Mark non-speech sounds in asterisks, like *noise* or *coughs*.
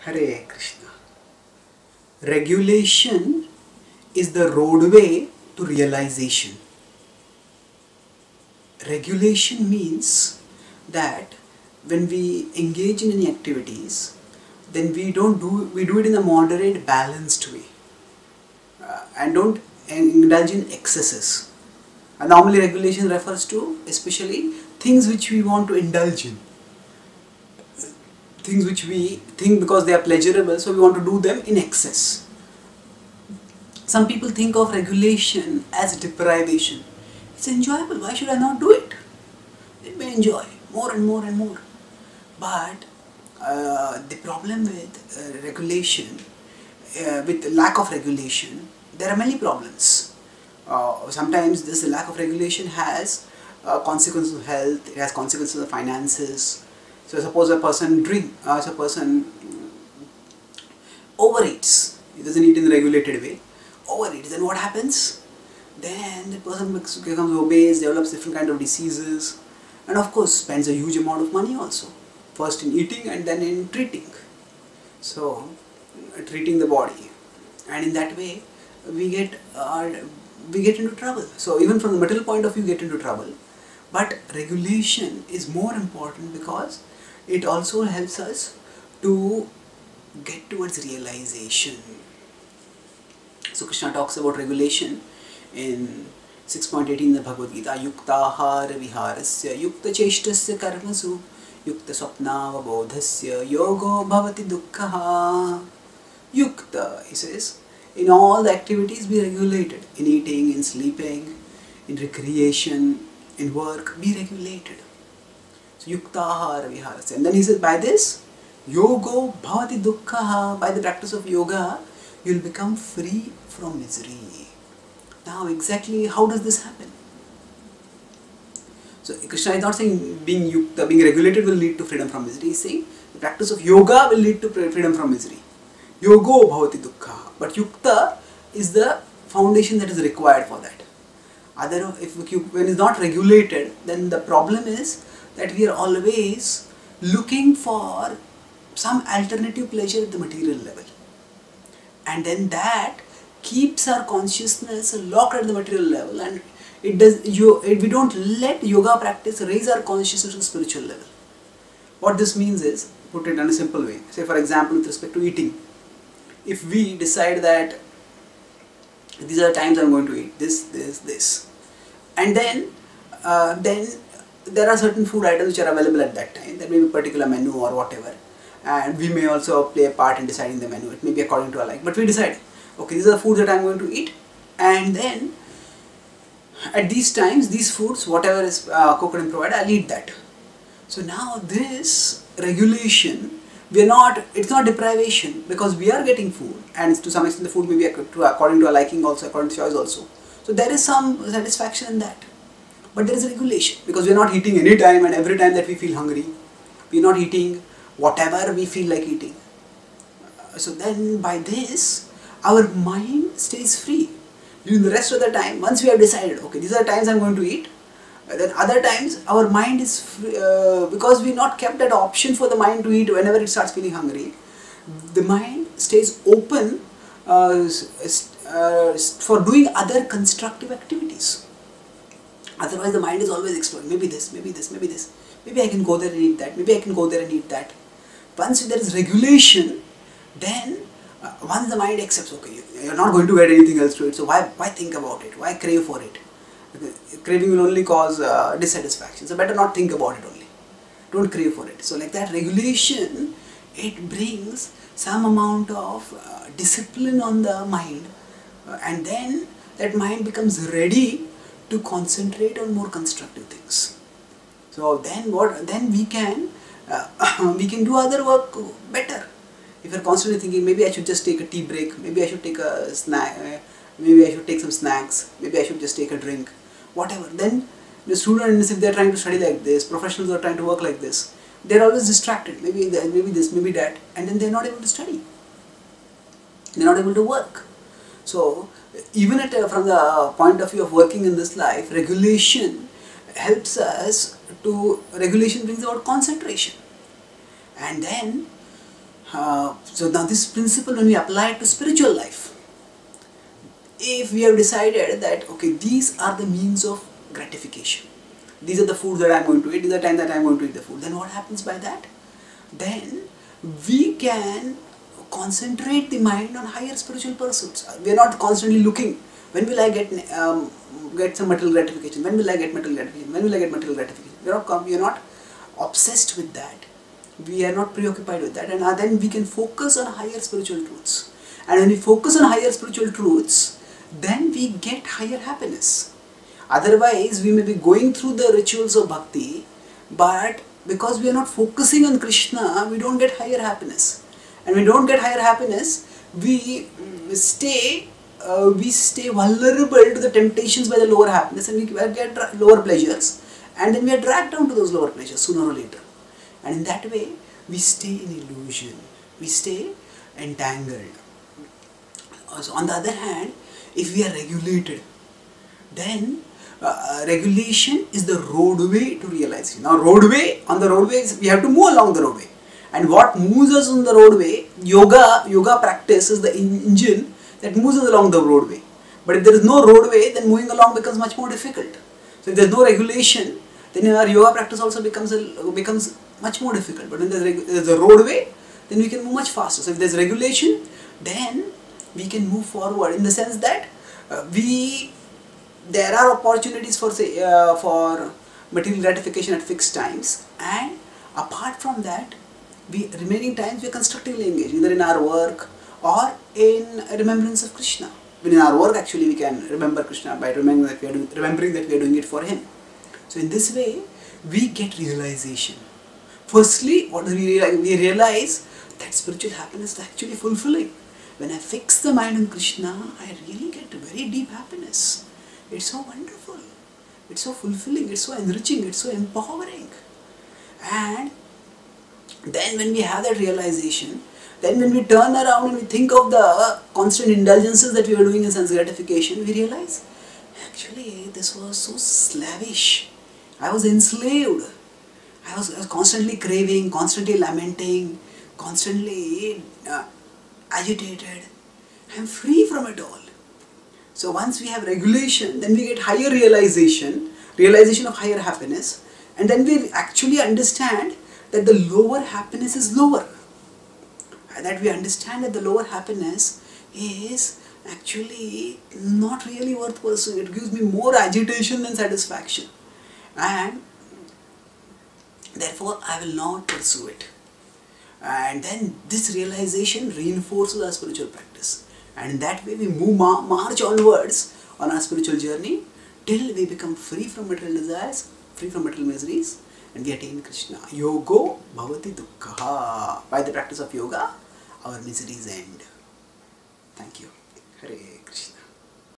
Hare Krishna. Regulation is the roadway to realization. Regulation means that when we engage in any activities, then we don't do we do it in a moderate, balanced way, uh, and don't indulge in excesses. And normally, regulation refers to especially things which we want to indulge in things which we think because they are pleasurable, so we want to do them in excess. Some people think of regulation as deprivation. It's enjoyable, why should I not do it? Let me enjoy more and more and more. But uh, the problem with uh, regulation, uh, with lack of regulation, there are many problems. Uh, sometimes this lack of regulation has uh, consequences of health, it has consequences of finances, so suppose a person drink, uh, a person overeats, he doesn't eat in the regulated way, overeats, then what happens? Then the person becomes obese, develops different kind of diseases, and of course spends a huge amount of money also, first in eating and then in treating. So treating the body, and in that way we get uh, we get into trouble. So even from the material point of view, get into trouble. But regulation is more important because it also helps us to get towards realization. So Krishna talks about regulation in 6.18 in the Bhagavad Gita, Yuktahara viharasya, Yukta cheshtasya karmasu, Yukta swapnavabodhasya, Yogo bhavati dukkha. Yukta, he says, in all the activities be regulated, in eating, in sleeping, in recreation, in work, be regulated. So yuktahara viharasya. And then he says, by this, yogo bhavati dukkha, by the practice of yoga, you will become free from misery. Now exactly how does this happen? So Krishna is not saying being yukta, being regulated will lead to freedom from misery. He is saying the practice of yoga will lead to freedom from misery. Yogo bhavati dukkha. But yukta is the foundation that is required for that. Other, if when it's not regulated, then the problem is that we are always looking for some alternative pleasure at the material level. And then that keeps our consciousness locked at the material level and it does you it, we don't let yoga practice raise our consciousness to spiritual level. What this means is, put it in a simple way, say for example with respect to eating, if we decide that these are the times I'm going to eat this, this, this, and then uh, then there are certain food items which are available at that time. There may be particular menu or whatever, and we may also play a part in deciding the menu. It may be according to our like, but we decide, okay, these are the foods that I'm going to eat, and then at these times, these foods, whatever is uh, cooked and provided, I'll eat that. So now this regulation, we are not, it's not deprivation because we are getting food and to some extent the food may be according to our liking also, according to choice also. So there is some satisfaction in that. But there is a regulation because we are not eating any time and every time that we feel hungry. We are not eating whatever we feel like eating. So then by this, our mind stays free. During the rest of the time, once we have decided, okay, these are the times I'm going to eat, then other times our mind is free, uh, because we not kept that option for the mind to eat whenever it starts feeling hungry the mind stays open uh, uh, for doing other constructive activities Otherwise, the mind is always exploring. Maybe this, maybe this, maybe this. Maybe I can go there and eat that. Maybe I can go there and eat that. Once there is regulation, then uh, once the mind accepts, okay, you're not going to get anything else to it. So why why think about it? Why crave for it? Craving will only cause uh, dissatisfaction. So better not think about it only. Don't crave for it. So like that regulation, it brings some amount of uh, discipline on the mind, uh, and then that mind becomes ready to concentrate on more constructive things. So then what? Then we can uh, *coughs* we can do other work better. If you're constantly thinking, maybe I should just take a tea break, maybe I should take a snack, uh, maybe I should take some snacks, maybe I should just take a drink, whatever. Then the students, if they're trying to study like this, professionals are trying to work like this, they're always distracted. Maybe maybe this, maybe that, and then they're not able to study. They're not able to work. So even at, uh, from the point of view of working in this life, regulation helps us to, regulation brings about concentration. And then Uh, so now this principle when we apply it to spiritual life, if we have decided that okay these are the means of gratification, these are the food that I'm going to eat, these are the time that I'm going to eat the food, then what happens by that? Then we can concentrate the mind on higher spiritual pursuits. We are not constantly looking. When will I get um, get some material gratification? When will I get material gratification? When will I get material gratification? We are not we are not obsessed with that. We are not preoccupied with that, and uh, then we can focus on higher spiritual truths. And when we focus on higher spiritual truths, then we get higher happiness. Otherwise, we may be going through the rituals of bhakti, but because we are not focusing on Krishna, we don't get higher happiness. And we don't get higher happiness, we stay uh, we stay vulnerable to the temptations by the lower happiness and we get lower pleasures and then we are dragged down to those lower pleasures sooner or later. And in that way, we stay in illusion, we stay entangled. So on the other hand, if we are regulated, then uh, regulation is the roadway to realization. Now roadway, on the roadway, we have to move along the roadway. And what moves us on the roadway, yoga, yoga practice is the engine that moves us along the roadway. But if there is no roadway, then moving along becomes much more difficult. So if there is no regulation, then our yoga practice also becomes a, becomes much more difficult. But when there is a roadway, then we can move much faster. So if there is regulation, then we can move forward in the sense that uh, we there are opportunities for say uh, for material gratification at fixed times and apart from that we remaining times we are constructively engaged either in our work or in remembrance of Krishna. When in our work actually we can remember Krishna by remembering that we are doing, remembering that we are doing it for him. So in this way we get realization. Firstly, what do we realize? We realize that spiritual happiness is actually fulfilling. When I fix the mind on Krishna, I really get very deep happiness. It's so wonderful. It's so fulfilling. It's so enriching. It's so empowering. And then when we have that realization, then when we turn around and we think of the constant indulgences that we were doing in sense gratification, we realize actually this was so slavish. I was enslaved. I was, I was constantly craving, constantly lamenting, constantly uh, agitated. I am free from it all. So once we have regulation, then we get higher realization, realization of higher happiness, and then we actually understand that the lower happiness is lower. That we understand that the lower happiness is actually not really worth pursuing. It gives me more agitation than satisfaction. And therefore I will not pursue it. And then this realization reinforces our spiritual practice. And that way we move march onwards on our spiritual journey till we become free from material desires, free from material miseries, and we attain Krishna. Yogo bhavati dukkha. By the practice of yoga, our miseries end. Thank you. Hare Krishna.